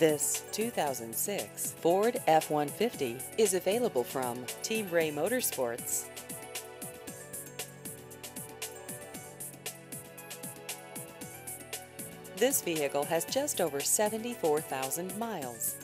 This 2006 Ford F-150 is available from Team Ray Motorsports. This vehicle has just over 74,000 miles.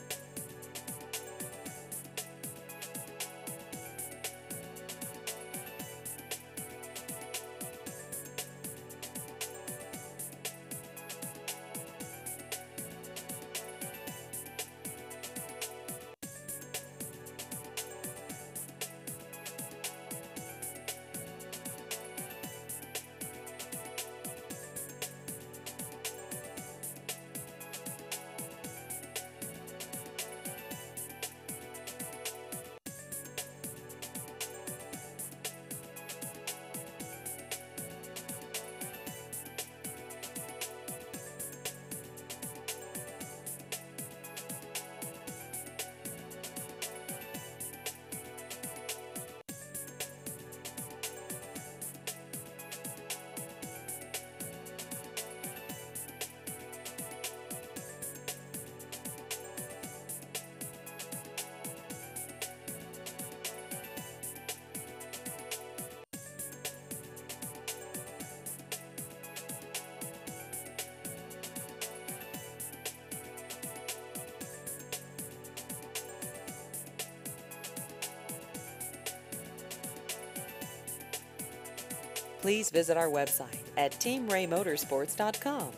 Please visit our website at teamraymotorsports.com.